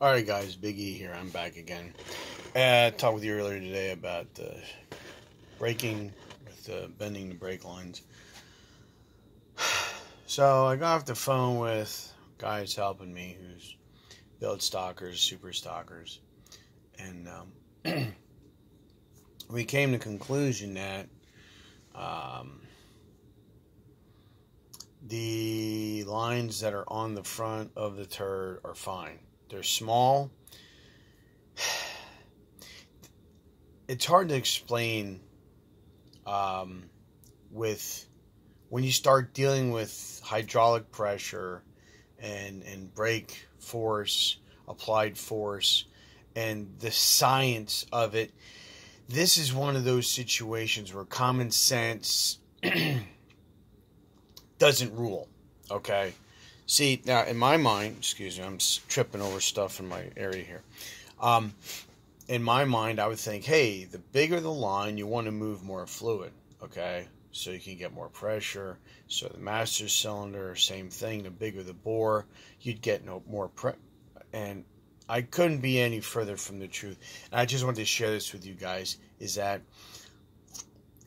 All right, guys, Big E here. I'm back again. Uh, I talked with you earlier today about uh, braking with uh, bending the brake lines. So I got off the phone with guys helping me who's build stalkers, super stalkers, and um, we came to conclusion that um, the lines that are on the front of the turd are fine. They're small. It's hard to explain um, with when you start dealing with hydraulic pressure and and brake force, applied force, and the science of it. This is one of those situations where common sense doesn't rule. Okay. See, now in my mind, excuse me, I'm tripping over stuff in my area here. Um, in my mind, I would think, hey, the bigger the line, you want to move more fluid. Okay so you can get more pressure. So the master cylinder, same thing. The bigger the bore, you'd get no more pre. And I couldn't be any further from the truth. And I just wanted to share this with you guys. Is that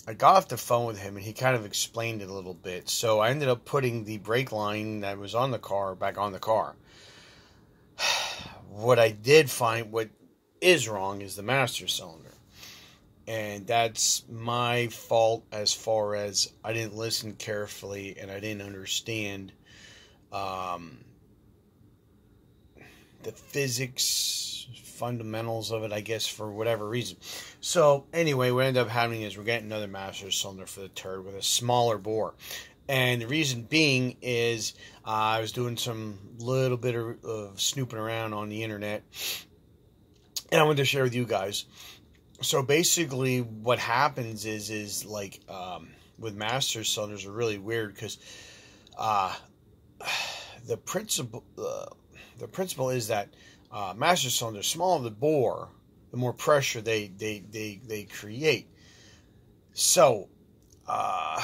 I got off the phone with him and he kind of explained it a little bit. So I ended up putting the brake line that was on the car back on the car. what I did find, what is wrong, is the master cylinder and that's my fault as far as I didn't listen carefully and I didn't understand um, the physics fundamentals of it, I guess, for whatever reason. So anyway, what ended up happening is we're getting another master cylinder for the turd with a smaller bore. And the reason being is uh, I was doing some little bit of, of snooping around on the internet, and I wanted to share with you guys so basically what happens is is like um, with master cylinders are really weird because uh, the principle uh, the principle is that uh, master cylinders smaller the bore the more pressure they they they, they create. So uh,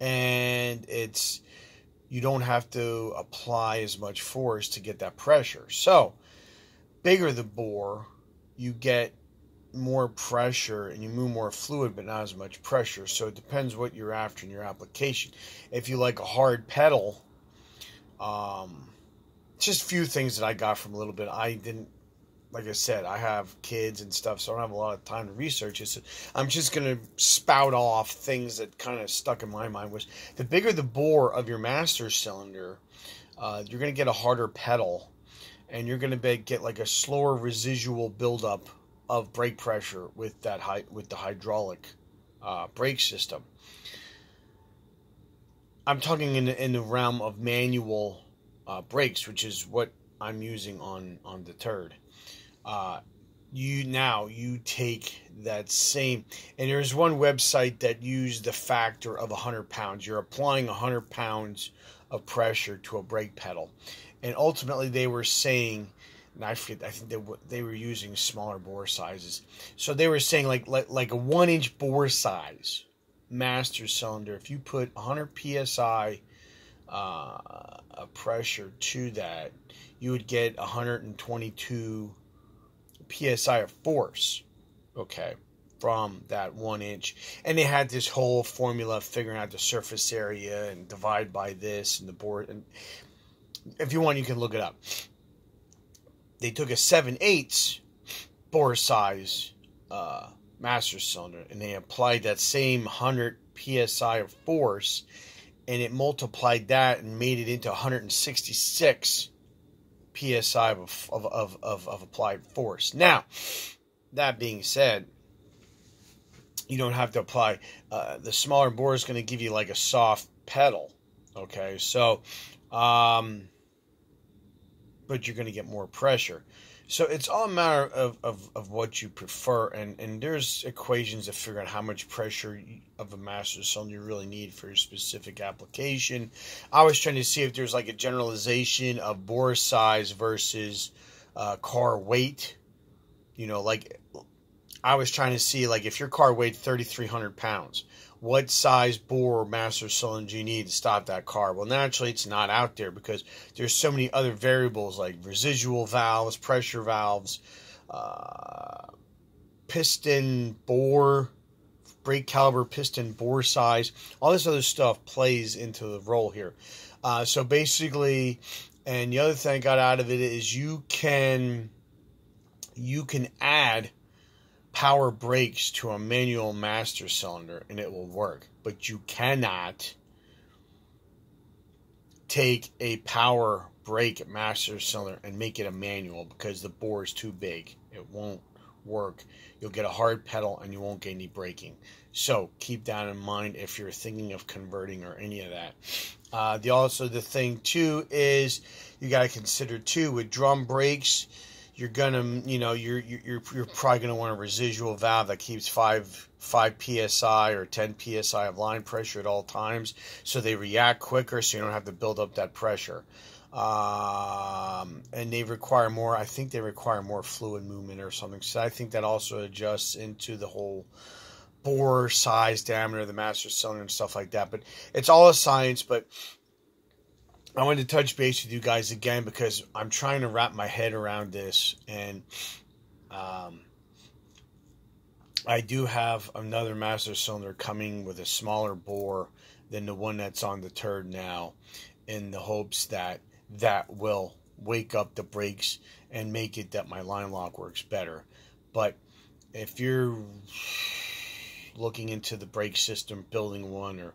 and it's you don't have to apply as much force to get that pressure. So bigger the bore you get more pressure and you move more fluid but not as much pressure. So it depends what you're after in your application. If you like a hard pedal um, just few things that i got from a little bit i didn't like i said i have kids and stuff so i don't have a lot of time to research it so i'm just going to spout off things that kind of stuck in my mind was the bigger the bore of your master cylinder uh, you're going to get a harder pedal and you're going to get like a slower residual buildup of brake pressure with that high, with the hydraulic uh, brake system. I'm talking in in the realm of manual uh, brakes, which is what I'm using on on the turd. Uh, you now you take that same and there's one website that used the factor of 100 pounds you're applying 100 pounds of pressure to a brake pedal and ultimately they were saying and I forget. I think they they were using smaller bore sizes, so they were saying like like, like a one inch bore size master cylinder. If you put 100 psi uh, pressure to that, you would get 122 psi of force. Okay, from that one inch, and they had this whole formula of figuring out the surface area and divide by this and the bore. And if you want, you can look it up they took a 7 8 bore size uh, master cylinder and they applied that same 100 psi of force and it multiplied that and made it into 166 psi of, of, of, of, of applied force. Now, that being said, you don't have to apply. Uh, the smaller bore is going to give you like a soft pedal. Okay, so um, but you're going to get more pressure. So it's all a matter of, of, of what you prefer, and, and there's equations to figure out how much pressure of a master cylinder you really need for your specific application. I was trying to see if there's like a generalization of bore size versus uh, car weight. You know, like I was trying to see like if your car weighed 3,300 pounds, what size bore master cylinder you need to stop that car. Well, naturally, it's not out there because there's so many other variables like residual valves, pressure valves, uh, piston bore, brake caliper, piston bore size, all this other stuff plays into the role here. Uh, so basically, and the other thing I got out of it is you can you can add power brakes to a manual master cylinder and it will work. But you cannot take a power brake master cylinder and make it a manual because the bore is too big. It won't work. You'll get a hard pedal and you won't get any braking. So keep that in mind if you're thinking of converting or any of that. Uh, the also the thing too is you got to consider too with drum brakes you're gonna, you know, you're you're you're probably gonna want a residual valve that keeps five five psi or ten psi of line pressure at all times, so they react quicker, so you don't have to build up that pressure. Um, and they require more. I think they require more fluid movement or something. So I think that also adjusts into the whole bore size, diameter the master cylinder and stuff like that. But it's all a science. But I wanted to touch base with you guys again because I'm trying to wrap my head around this, and um, I do have another master cylinder coming with a smaller bore than the one that's on the turd now, in the hopes that that will wake up the brakes and make it that my line lock works better. But if you're looking into the brake system, building one, or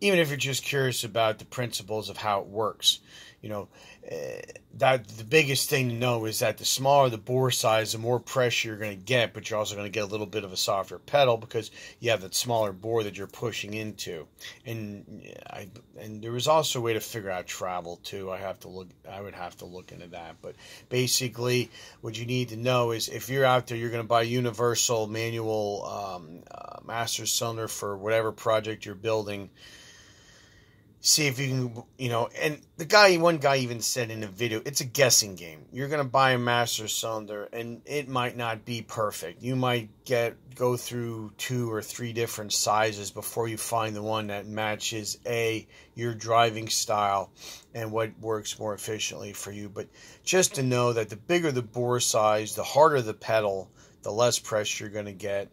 even if you're just curious about the principles of how it works. You know, uh, that the biggest thing to know is that the smaller the bore size, the more pressure you're going to get, but you're also going to get a little bit of a softer pedal because you have that smaller bore that you're pushing into. And I and there was also a way to figure out travel too. I have to look. I would have to look into that. But basically, what you need to know is if you're out there, you're going to buy universal manual um, uh, master cylinder for whatever project you're building see if you can, you know, and the guy, one guy even said in a video, it's a guessing game. You're going to buy a master cylinder and it might not be perfect. You might get, go through two or three different sizes before you find the one that matches A, your driving style and what works more efficiently for you. But just to know that the bigger the bore size, the harder the pedal, the less pressure you're going to get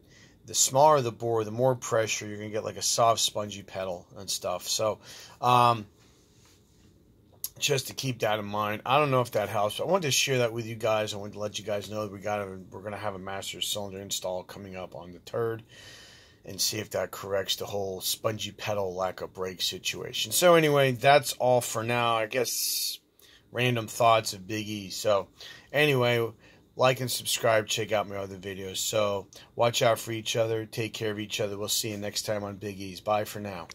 the smaller the bore, the more pressure you're gonna get like a soft spongy pedal and stuff. So, um, just to keep that in mind. I don't know if that helps. I wanted to share that with you guys. I wanted to let you guys know that we got a, we're gonna have a master cylinder install coming up on the third, and see if that corrects the whole spongy pedal lack of brake situation. So anyway, that's all for now. I guess random thoughts of Big E. So anyway like and subscribe. Check out my other videos. So watch out for each other. Take care of each other. We'll see you next time on Big E's. Bye for now.